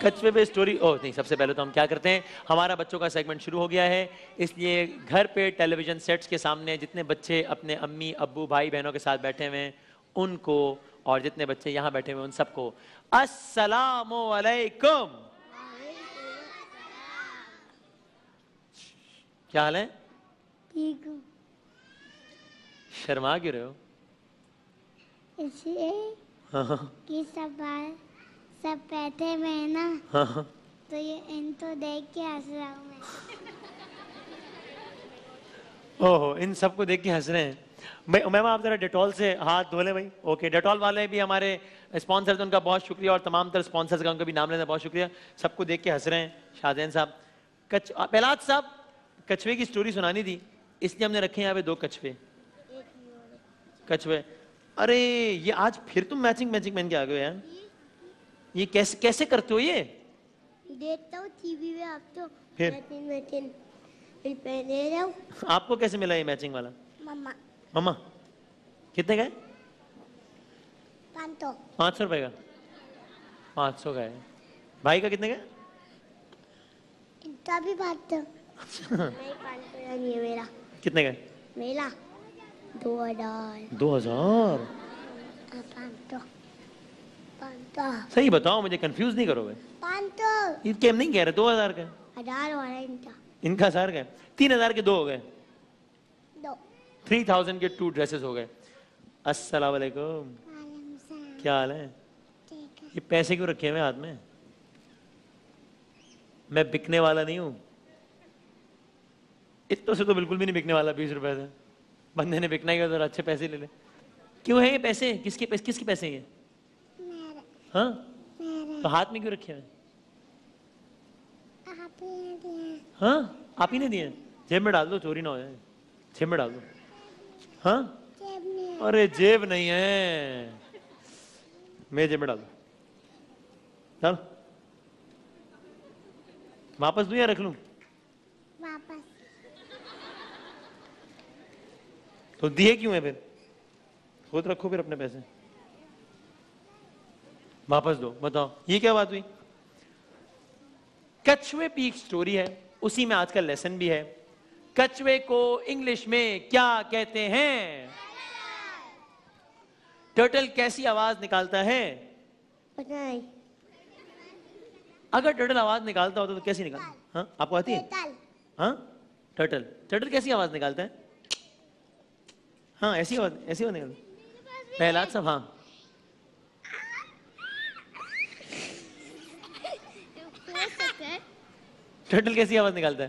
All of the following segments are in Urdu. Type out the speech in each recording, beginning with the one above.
کچوے پہ اسٹوری او نہیں سب سے پہلے تو ہم کیا کرتے ہیں؟ ہمارا بچوں کا سیگمنٹ شروع ہو گیا ہے۔ اس لیے گھر پہ ٹیلی ویژن سیٹس کے سامنے جتنے بچے اپنے امی ابو بھائی بہنوں کے ساتھ بیٹھے ہوئے ہیں ان کو اور جتنے بچے یہاں بیٹھے ہوئے ان سب کو السلام علیکم۔ کیا حال ہے؟ شرما کیوں رہے ہو؟ سب بیٹھے ہوئے ہیں نا ہاں ہاں۔ تو یہ ان تو دیکھ کے ہنس رہا ہوں میں۔ اوہو ان سب کو دیکھ کے ہنس رہے ہیں۔ میں میم آپ ذرا ڈیٹول سے ہاتھ دھو لیں بھائی۔ اوکے ڈیٹول والے بھی ہمارے اسپانسر ان کا بہت شکریہ اور تمام تر اسپانسر کا ان کا بھی نام لینا بہت شکریہ۔ سب کو دیکھ کے ہنس رہے ہیں۔ شادین صاحب کچ پہلات صاحب کچھوے کی سٹوری سنانی تھی۔ اس لیے ہم نے رکھے یہاں پہ دو کچھوے۔ کچھوے۔ ارے یہ آج پھر تم میچنگ میچنگ پہن کے آ گئے یہ کیسے کیسے کرتے ہو یہ؟ دیکھتا ہوں ٹی وی میں آپ تو پھر؟ میٹن پھر پہنے رہا ہوں۔ آپ کو کیسے ملا یہ میچنگ والا؟ مما۔ مما کتنے گئے؟ پانتو پانچ سو روپے کا۔ پانچ سو کا ہے بھائی کا کتنے کا ان کا بھی نہیں ہے میرا۔ کتنے کا میرا۔ دو ہزار۔ دو ہزار؟ ہاں، پانتو پانتو صحیح بتاؤ مجھے کنفیوز نہیں کرو گے۔ پانتو یہ کیم نہیں کہہ رہے دو ہزار کا۔ ہزار ان کا ان کا ہزار کا ہے۔ تین ہزار کے دو ہو گئے۔ دو۔ تھری تھاؤزینڈ کے ٹو ڈریسز ہو گئے۔ السلام علیکم۔ کیا حال ہے؟ یہ پیسے کیوں رکھے ہوئے ہاتھ میں؟ میں بکنے والا نہیں ہوں۔ اتوں سے تو بالکل بھی نہیں بکنے والا بیس روپے سے۔ بندے نے بکنا ہی تو اچھے پیسے لے لے۔ کیوں ہے یہ پیسے؟ کس کے پیسے کس کے پیسے ہیں ہاں؟ تو ہاتھ میں کیوں رکھے ہوئے؟ ہاں؟ آپ ہی نے دیے؟ جیب میں ڈال دو چوری نہ ہو جائے۔ جیب میں ڈال دو۔ ہاں؟ ارے جیب نہیں ہے۔ میں جیب میں ڈال دوں۔ چل واپس دوں یا رکھ لوں؟ تو دیے کیوں ہیں پھر؟ خود رکھو پھر اپنے پیسے۔ واپس دو بتاؤ یہ کیا بات ہوئی؟ کچھوے پی ایک سٹوری ہے اسی میں آج کا لیسن بھی ہے۔ کچھوے کو انگلش میں کیا کہتے ہیں؟ ٹرٹل کیسی آواز نکالتا ہے؟ اگر ٹرٹل آواز نکالتا ہوتا تو کیسی نکالتا ہاں آپ کو آتی ہے؟ ہاں ٹرٹل ٹرٹل کیسی آواز نکالتا ہے؟ ہاں ایسی آواز ایسی آواز نکالتا پہلا سب ہاں ٹرٹل کیسی آواز نکالتا ہے؟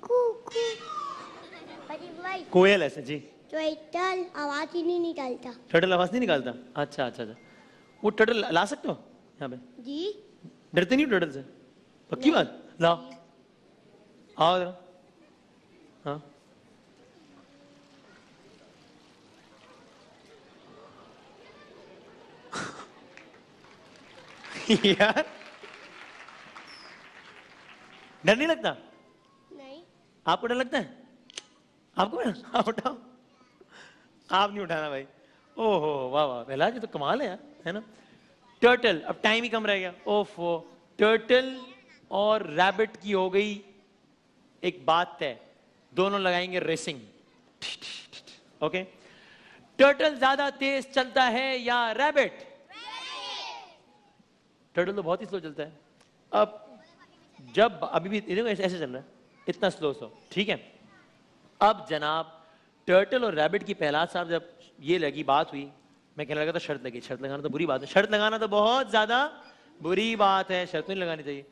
کو کو۔ بڑی بھائی کوئل ایسے جی۔ ٹویٹل آواز ہی نہیں نکالتا۔ ٹرٹل آواز نہیں نکالتا؟ اچھا اچھا اچھا۔ وہ ٹرٹل لا سکتے ہو؟ یہاں پہ۔ جی۔ ڈرتے نہیں ٹرٹل سے؟ پکی بات؟ لاؤ۔ آؤ ذرا یار ڈر نہیں لگتا نہیں آپ کو ڈر لگتا ہے آپ کو آپ اٹھاؤ آپ نہیں اٹھانا بھائی او ہو واہ واہ پہلا جی تو کمال ہے یار ہے نا ٹرٹل اب ٹائم ہی کم رہ گیا اوف ہو ٹرٹل اور ریبٹ کی ہو گئی ایک بات ہے دونوں لگائیں گے ریسنگ اوکے ٹرٹل زیادہ تیز چلتا ہے یا ریبٹ ٹرٹل تو بہت ہی سلو چلتا ہے۔ اب جب ابھی بھی دیکھو ایسے چل رہا ہے۔ اتنا سلو سو ٹھیک ہے۔ اب جناب ٹرٹل اور ریبٹ کی پہلاد صاحب جب یہ لگی، بات ہوئی، میں کہنے لگا تھا شرط لگی۔ شرط لگانا تو بری بات ہے۔ شرط لگانا تو بہت زیادہ بری بات ہے۔ شرط نہیں لگانی چاہیے۔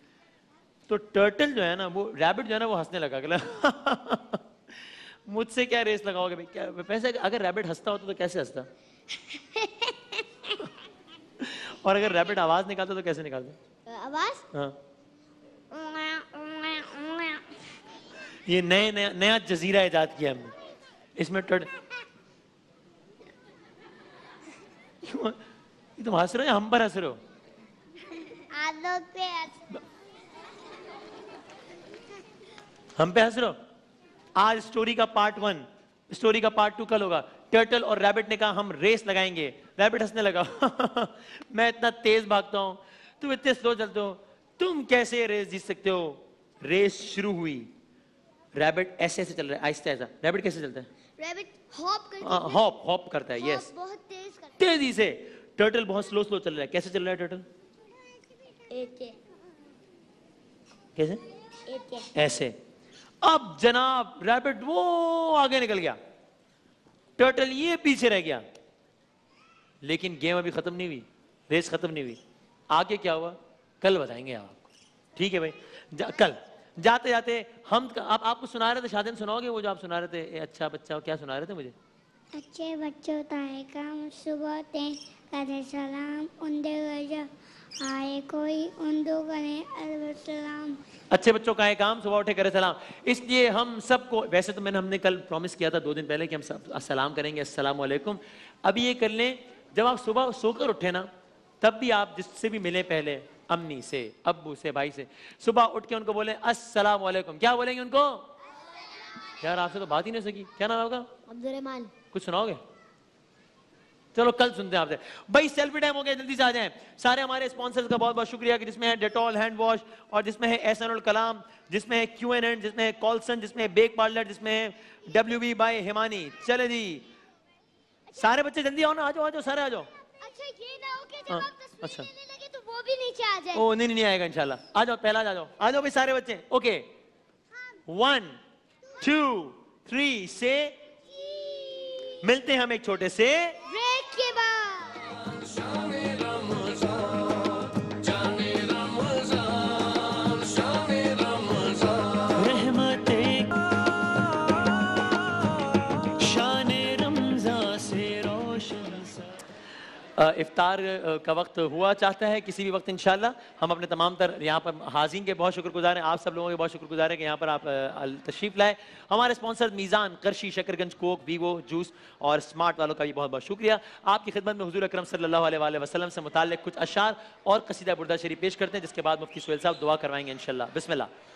تو ٹرٹل جو ہے نا، وہ ریبٹ جو ہے نا، وہ ہنسنے لگا۔ کہ مجھ سے کیا ریس لگاؤ گے بھائی؟ کیا ویسے اگر ریبٹ ہنستا ہوتا تو کیسے ہنستا؟ اور اگر ریبٹ آواز نکالتا تو کیسے نکالتا؟ آواز؟ ہاں۔ یہ نئے نیا نیا جزیرہ ایجاد کیا ہم نے۔ اس میں تم ہنس رہے ہم پر ہنس رہے ہو؟ ہم پہ ہنس رہے ہو؟ آج اسٹوری کا پارٹ ون اسٹوری کا پارٹ ٹو کل ہوگا۔ ٹرٹل اور ریبٹ نے کہا ہم ریس لگائیں گے۔ ریبٹ ہنسنے لگا۔ میں اتنا تیز بھاگتا ہوں۔ تم اتنے سلو چلتے ہو۔ تم کیسے ریس جیت سکتے ہو؟ ریس شروع ہوئی۔ ریبٹ ایسے ایسے چل رہا ہے آہستہ ایسا ریبٹ کیسے چلتا ہے؟ ریبٹ ہاپ ہاپ کرتا ہے یس بہت تیز کر تیزی سے۔ ٹرٹل بہت سلو سلو چل رہا ہے۔ کیسے چل رہا ہے ٹرٹل کیسے؟ ایسے۔ اب جناب ریبٹ وہ آگے نکل گیا۔ ٹرٹل یہ پیچھے رہ گیا۔ لیکن گیم ابھی ختم نہیں ہوئی۔ ریس ختم نہیں ہوئی۔ آگے کیا ہوا؟ کل بتائیں گے آپ کو۔ ٹھیک ہے بھائی۔ جا, کل۔ جاتے جاتے ہم آپ آپ کو سنا رہے تھے شادن سناؤ گے وہ جو آپ سنا رہے تھے۔ اچھا بچہ کیا سنا رہے تھے مجھے؟ اچھے بچوں تائے کام صبح تے کرے سلام اندے گجا کوئی اندو کرے السلام اچھے بچوں کا ایک کام صبح اٹھے کرے سلام۔ اس لیے ہم سب کو ویسے تو میں نے ہم نے کل پرومس کیا تھا دو دن پہلے کہ ہم سب السلام کریں گے السلام علیکم۔ ابھی یہ کر لیں جب آپ صبح سو کر اٹھے نا تب بھی آپ جس سے بھی ملیں پہلے امی سے ابو سے بھائی سے صبح اٹھ کے ان کو بولیں السلام علیکم۔ کیا بولیں گے ان کو؟ یار آپ سے تو بات ہی نہیں سکی۔ کیا نام ہوگا عبد الرحمان کچھ سناؤ گے؟ چلو کل سنتے ہیں آپ سے۔ بھائی سیلفی ٹائم ہو گیا جلدی سے آ جائیں۔ سارے ہمارے اسپانسر کا بہت بہت شکریہ کہ جس میں ہے ڈیٹول ہینڈ واش اور جس میں ہے ایسن الکلام جس میں ہے کیو این اینڈ جس میں ہے کالسن جس میں ہے بیک پارلر جس میں ہے ڈبلیو بی بائی ہیمانی چلے جی۔ سارے بچے جلدی آؤ نا آ جاؤ آ جاؤ سارے آ جاؤ اچھا ہاں، اچھا۔ او نہیں نہیں آئے گا انشاءاللہ۔ آ جاؤ پہلا آ جاؤ آ جاؤ بھائی سارے بچے۔ اوکے۔ ون ٹو تھری سے ملتے ہیں ہم ایک چھوٹے سے۔ افطار کا وقت ہوا چاہتا ہے کسی بھی وقت انشاءاللہ ہم اپنے تمام تر یہاں پر حاضرین کے بہت شکر گزار ہیں، آپ سب لوگوں کے بہت شکر گزار ہیں کہ یہاں پر آپ تشریف لائے۔ ہمارے اسپانسر میزان کرشی Shakarganj Coke, Vivo juice اور اسمارٹ والوں کا بھی بہت بہت شکریہ۔ آپ کی خدمت میں حضور اکرم صلی اللہ علیہ وآلہ وسلم سے متعلق کچھ اشعار اور قصیدہ بردہ شریف پیش کرتے ہیں، جس کے بعد مفتی سہیل صاحب دعا کروائیں گے انشاءاللہ۔ بسم اللہ۔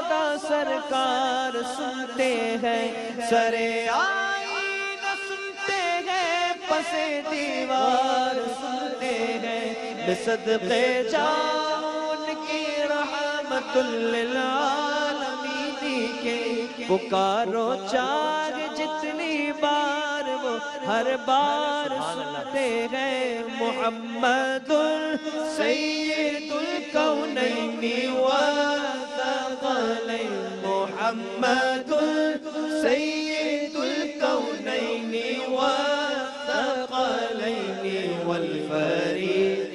صدا سرکار سنتے ہیں سرے آئی نہ سنتے ہیں پسے دیوار سنتے ہیں۔ بصدقے جاؤن کی رحمت للعالمین کے پکارو چار جتنی بار ہر بار سنتے ہیں محمد سید الكونین والثقلین محمد سید الكونین والثقلین والفريقين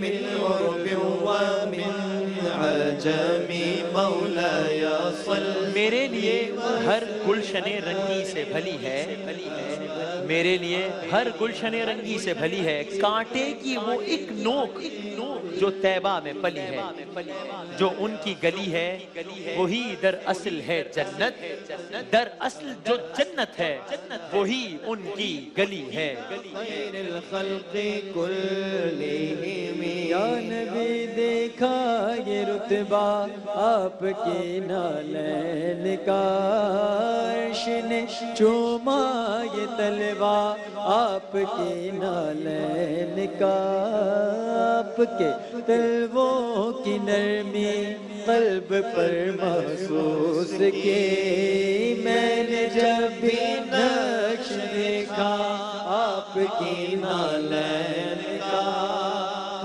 من عرب عجمی مولا یا صل میرے لیے ہر گلشن رنگی سے بھلی ہے۔ میرے لیے ہر گلشن رنگی سے بھلی ہے۔ کانٹے کی وہ ایک نوک۔ جو طیبہ میں پلی ہے، جو ان کی گلی ہے، وہی در اصل ہے جنت۔ در اصل جو جنت ہے، وہی ان کی گلی ہے۔ خیر الخلق یا نبی دیکھا یہ رتبہ آپ کے نالین کا۔ عرش نے چوما یہ طلبہ آپ کے نالین کا۔ آپ کے تلووں کی نرمی قلب پر محسوس کی۔ میں نے جب بھی نقش دیکھا، آپ کی نالین کا۔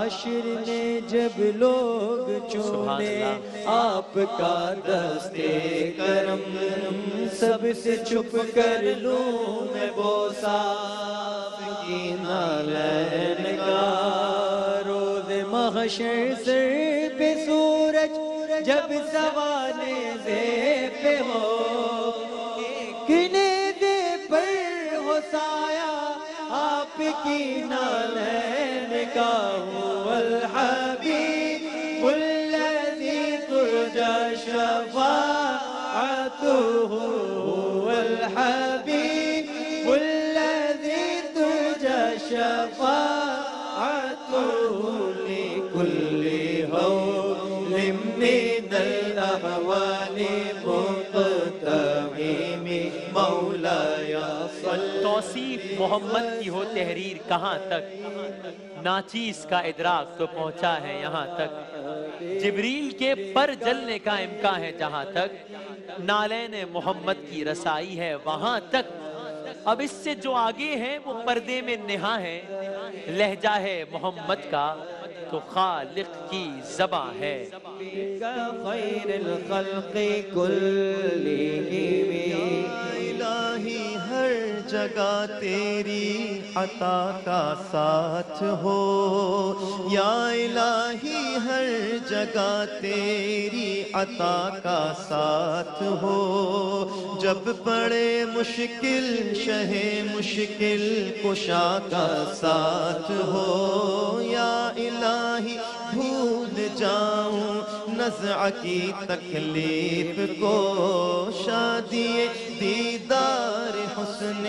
حشر نے جب لوگ چونے آپ کا دستے کرم، سب سے چھپ کر لوں میں بوسا آپ کی نالین کا۔ حشر سر پہ سورج جب سوال دے پہ ہو کنے دے پر ہو سایا آپ کی نالین کا ہو الحبیب الذي ترجى شفاعته هو الحبيب محمد کی ہو تحریر کہاں تک؟ ناچیز کا ادراک تو پہنچا ہے یہاں تک۔ جبریل کے پر جلنے کا امکان ہے جہاں تک۔ نالین محمد کی رسائی ہے وہاں تک۔ اب اس سے جو آگے ہیں وہ پردے میں نہا ہے لہجہ ہے محمد کا تو خالق کی زباں ہے۔ خير الخلق كلهم جگہ تیری عطا کا ساتھ ہو۔ یا الہی، ہر جگہ تیری عطا کا ساتھ ہو۔ جب پڑے مشکل، شہ مشکل، کشا کا ساتھ ہو۔ یا الہی، بھول جاؤں نزع کی تکلیف کو شادی دیدار حسن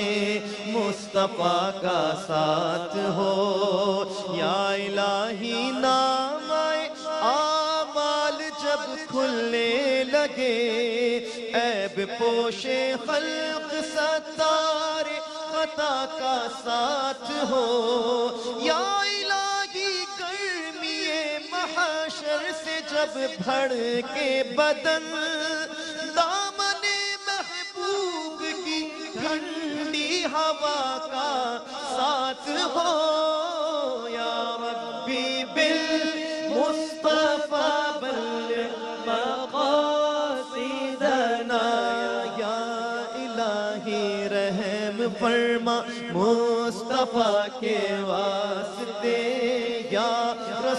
مصطفیٰ کا ساتھ ہو۔ یا الہی نام آئے، آمال جب کھلنے لگے۔ عیب پوشے خلق ستار خطا کا ساتھ ہو۔ یا سے جب بھڑ کے بدن دامن محبوب کی ٹھنڈی ہوا کا ساتھ ہو، یا ربی بالمصطفیٰ بلغ مقاصدنا یا الہی رحم فرما مصطفیٰ کے واسطے۔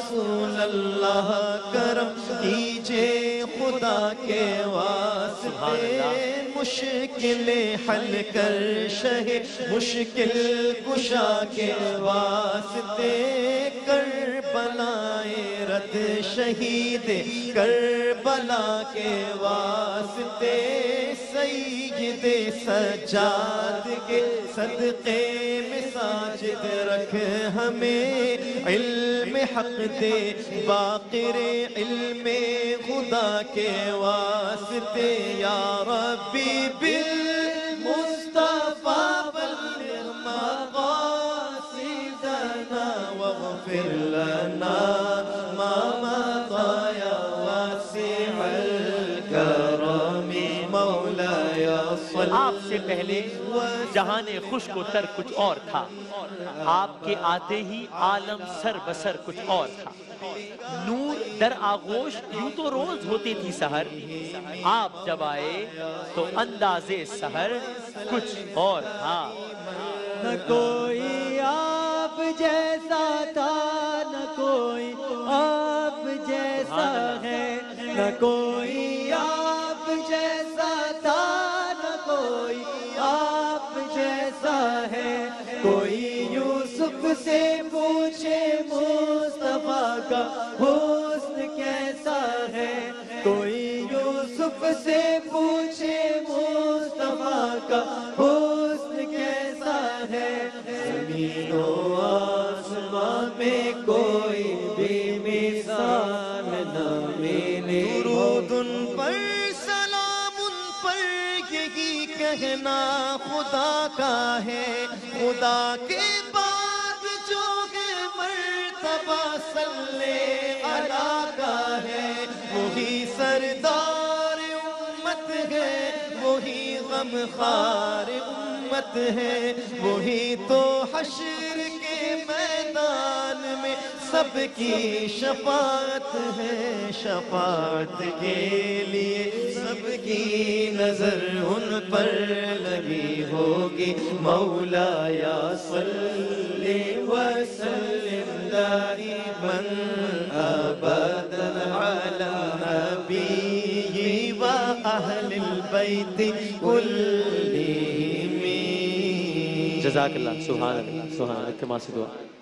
رسول اللہ کرم کیجے خدا کے واسطے مشکل حل کر شہ مشکل کشا کے واسطے کر بلائے رد شہید کر بلا کے واسطے سید سجاد کے صدقے میں ساجد رکھ ہمیں علم حق دے باقر علم خدا کے واسطے۔ یا ربی بالمصطفیٰ بلغ مقاصدنا واغفر لنا۔ آپ سے پہلے جہان خوش کو تر کچھ اور تھا۔ آپ کے آتے ہی عالم سر بسر کچھ اور تھا۔ نور در آغوش یوں تو روز ہوتی تھی سحر۔ آپ جب آئے تو انداز سحر کچھ اور تھا۔ نہ کوئی آپ جیسا تھا، نہ کوئی آپ جیسا ہے۔ نہ کوئی یوسف سے پوچھے مصطفیٰ کا حسن کیسا ہے؟ زمین و آسمان میں کوئی بھی مثال نہ ملے۔ درود پر، سلام ان پر، یہی کہنا خدا کا ہے۔ خدا کے بعد جو ہے مرتبہ صلی علی کا ہے۔ وہی سردار غم خار امت ہے، وہی تو حشر کے میدان میں سب کی شفاعت ہے، شفاعت کے لیے سب کی نظر ان پر لگی ہوگی۔ مولا یا صلی وسلم، دائما ابدا علی نبی و اہل البيت قل جزاك الله. سبحانك سبحانك كما سدوا